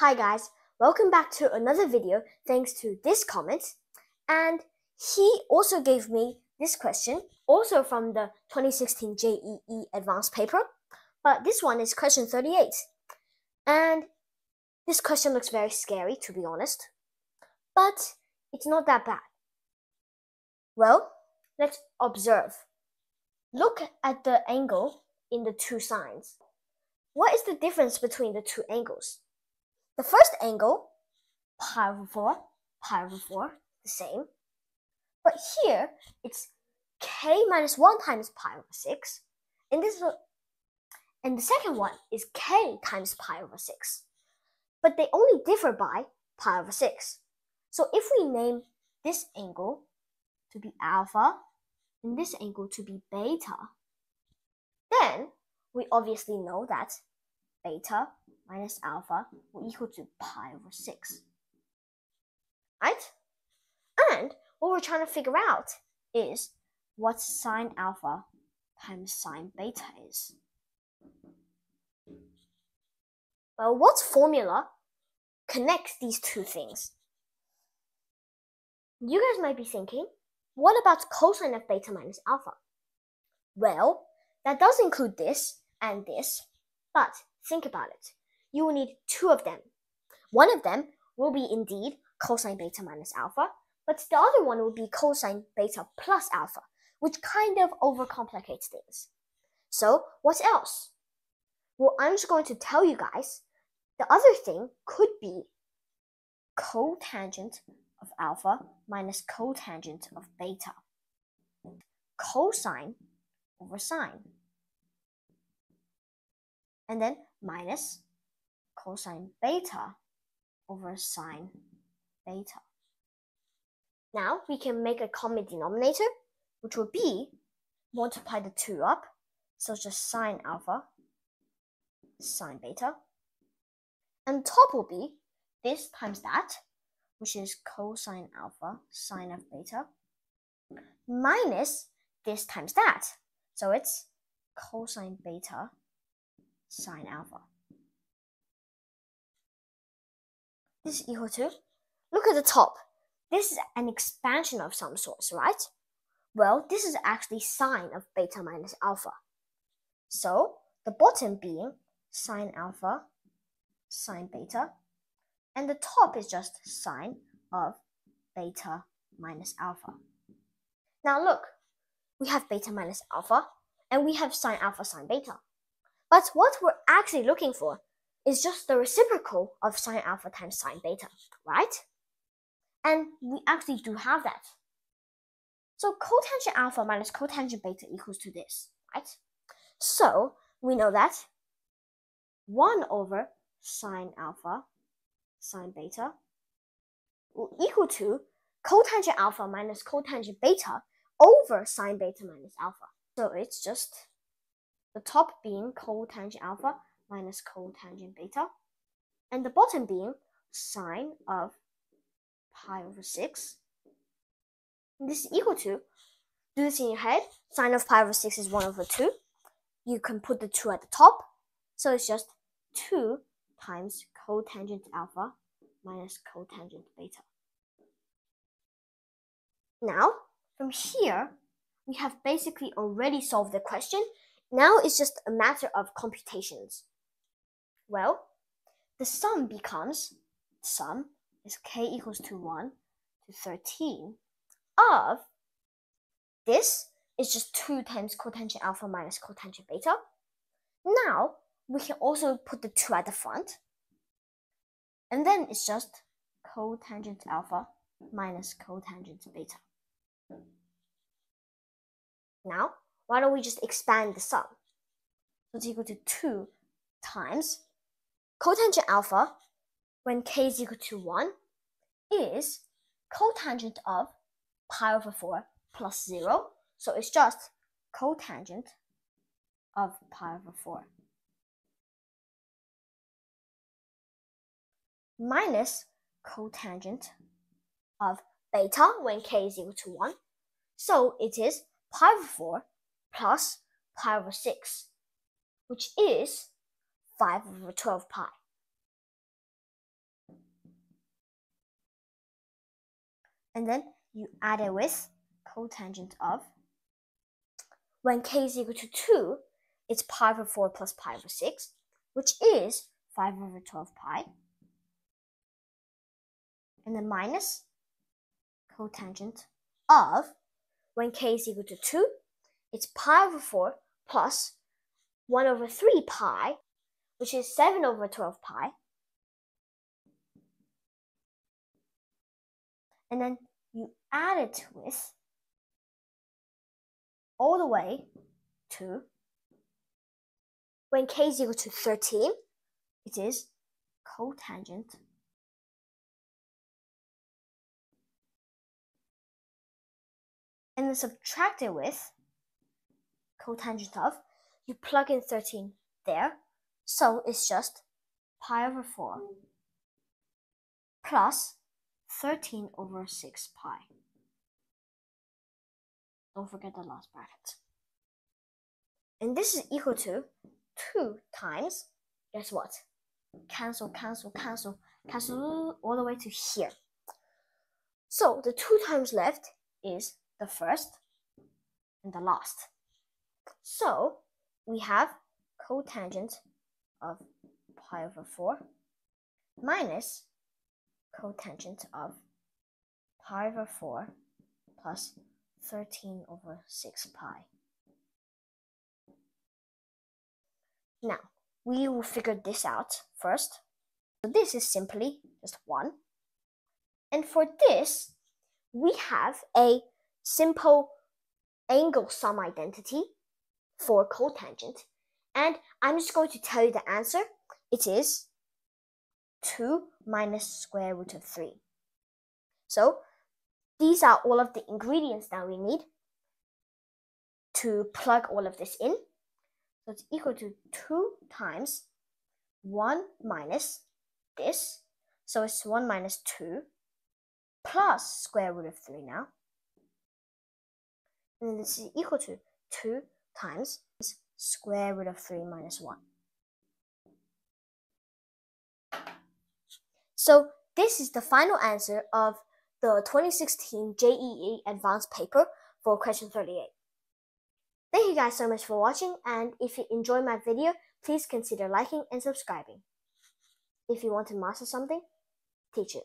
Hi guys, welcome back to another video thanks to this comment. And he also gave me this question, also from the 2016 JEE advanced paper. But this one is question 38. And this question looks very scary, to be honest. But it's not that bad. Well, let's observe. Look at the angle in the two sines. What is the difference between the two angles? The first angle, pi over 4, pi over 4, the same. But here, it's k minus 1 times pi over 6. And this and the second one is k times pi over 6. But they only differ by pi over 6. So if we name this angle to be alpha and this angle to be beta, then we obviously know that beta minus alpha will equal to pi over 6. Right? And what we're trying to figure out is what sine alpha times sine beta is. Well, what formula connects these two things? You guys might be thinking, what about cosine of beta minus alpha? Well, that does include this and this, but think about it. You will need two of them. One of them will be indeed cosine beta minus alpha, but the other one will be cosine beta plus alpha, which kind of overcomplicates things. So, what else? Well, I'm just going to tell you guys. The other thing could be cotangent of alpha minus cotangent of beta. Cosine over sine and then minus cosine beta over sine beta. Now we can make a common denominator, which will be multiply the two up, so just sine alpha, sine beta. And top will be this times that, which is cosine alpha, sine of beta, minus this times that. So it's cosine beta sine alpha. This is equal to, look at the top. This is an expansion of some sort, right? Well, this is actually sine of beta minus alpha. So, the bottom being sine alpha, sine beta, and the top is just sine of beta minus alpha. Now look, we have beta minus alpha, and we have sine alpha sine beta. But what we're actually looking for is just the reciprocal of sine alpha times sine beta, right? And we actually do have that. So cotangent alpha minus cotangent beta equals to this, right? So we know that 1 over sine alpha sine beta will equal to cotangent alpha minus cotangent beta over sine beta minus alpha. So it's just the top being cotangent alpha minus cotangent beta, and the bottom being sine of pi over 6. And this is equal to, do this in your head, sine of pi over 6 is 1 over 2. You can put the 2 at the top, so it's just 2 times cotangent alpha minus cotangent beta. Now, from here, we have basically already solved the question now it's just a matter of computations. Well, the sum becomes sum is k equals to 1 to 13 of this is just 2 times cotangent alpha minus cotangent beta. Now we can also put the 2 at the front. And then it's just cotangent alpha minus cotangent beta. Now why don't we just expand the sum? So it's equal to 2 times cotangent alpha when k is equal to 1 is cotangent of pi over 4 plus 0. So it's just cotangent of pi over 4 minus cotangent of beta when k is equal to 1. So it is pi over 4 plus pi over 6, which is 5 over 12 pi. And then you add it with cotangent of, when k is equal to 2, it's pi over 4 plus pi over 6, which is 5 over 12 pi. And then minus cotangent of, when k is equal to 2, it's pi over 4 plus 1 over 3 pi, which is 7 over 12 pi. And then you add it with all the way to when k is equal to 13, it is cotangent and then subtract it with cotangent of, you plug in 13 there, so it's just pi over 4 plus 13 over 6 pi. Don't forget the last bracket. And this is equal to 2 times, guess what? Cancel, cancel, cancel, cancel all the way to here. So the 2 times left is the first and the last. So we have cotangent of pi over 4 minus cotangent of pi over 4 plus 13 over 6 pi. Now, we will figure this out first. So this is simply just 1. And for this, we have a simple angle sum identity for cotangent. And I'm just going to tell you the answer. It is 2 minus square root of 3. So these are all of the ingredients that we need to plug all of this in. So it's equal to 2 times 1 minus this. So it's 1 minus 2 plus square root of 3 now. And this is equal to 2 times square root of 3 minus 1. So this is the final answer of the 2016 JEE Advanced paper for question 38. Thank you guys so much for watching and if you enjoy my video, please consider liking and subscribing. If you want to master something, teach it.